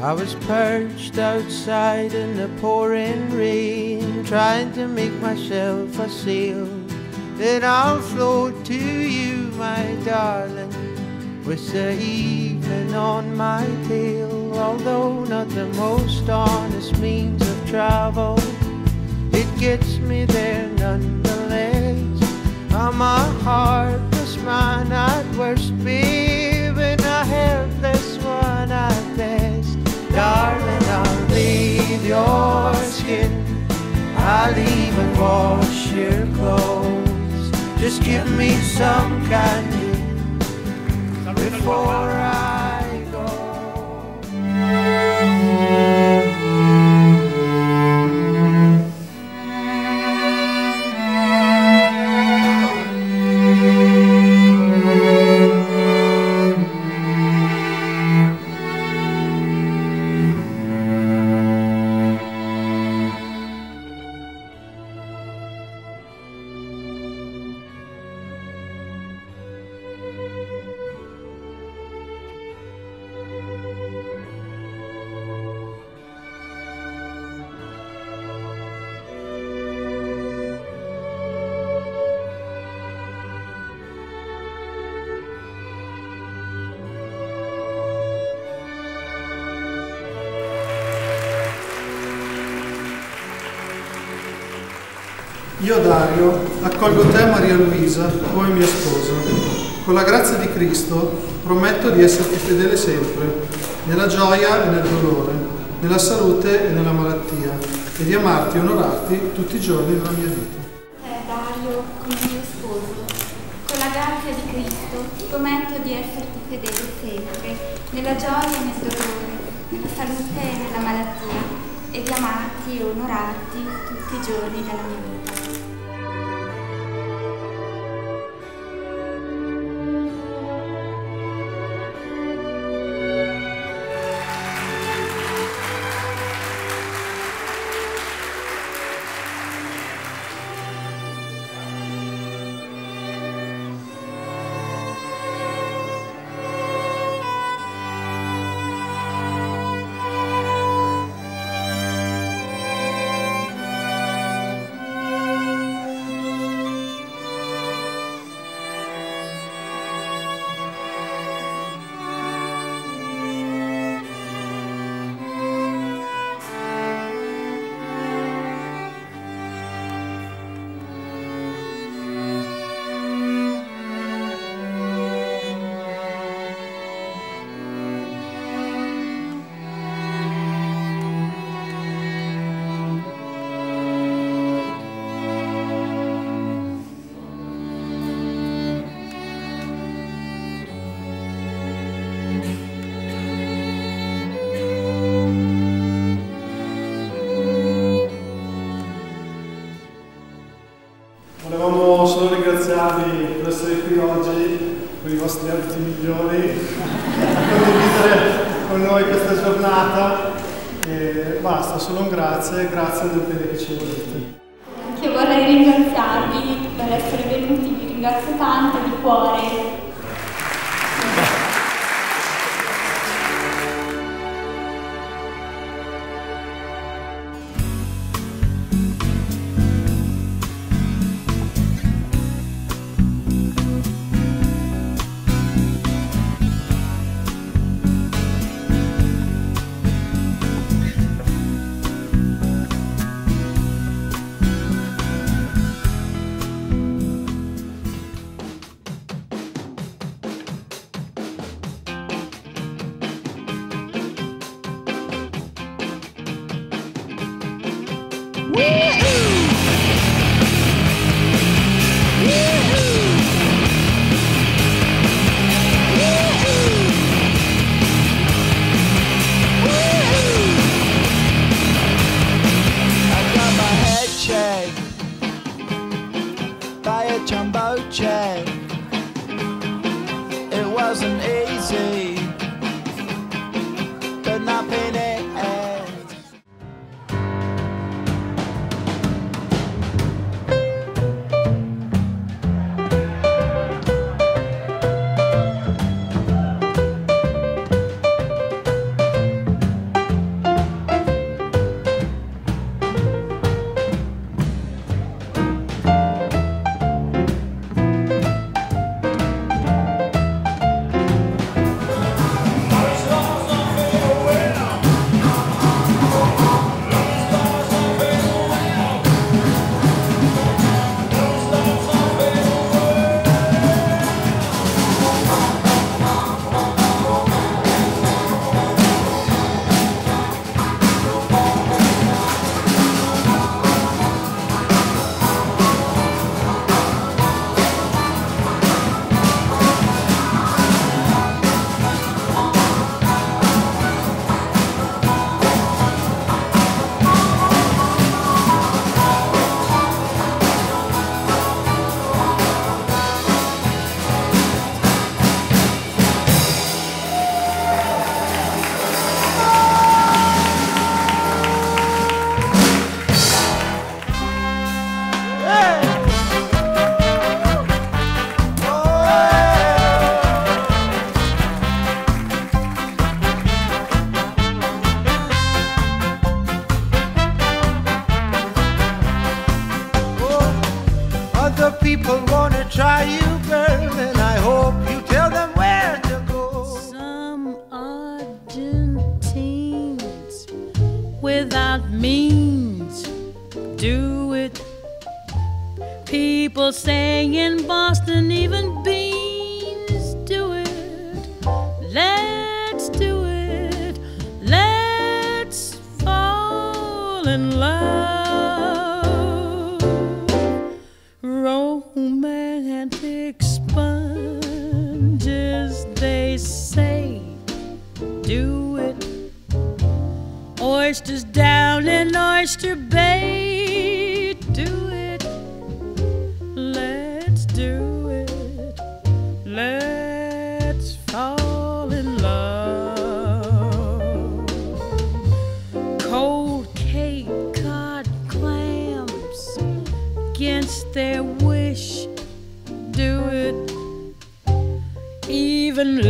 I was perched outside in the pouring rain, trying to make myself a sail. Then I'll float to you, my darling, with the evening on my tail. Although not the most honest means of travel, it gets me there nonetheless. I'm a heartless man at worst, babe, wash your clothes. Just give me some candy before I Io Dario accolgo te Maria Luisa come mia sposa. Con la grazia di Cristo prometto di esserti fedele sempre, nella gioia e nel dolore, nella salute e nella malattia, e di amarti e onorarti tutti i giorni della mia vita. Te, Dario, come mio sposo, con la grazia di Cristo prometto di esserti fedele sempre, nella gioia e nel dolore, nella salute e nella malattia, e di amarti e onorarti tutti i giorni della mia vita. Giornata e basta, solo un grazie, grazie del bene che ci volete. Anche io vorrei ringraziarvi per essere venuti, vi ringrazio tanto di cuore. na beira. Without means. Do it. People say in Boston, even beans do it. Let's do it. Let's fall in love. oysters down in Oyster Bay. Do it, let's do it, let's fall in love. Cold Cape Cod, clams, against their wish. Do it, even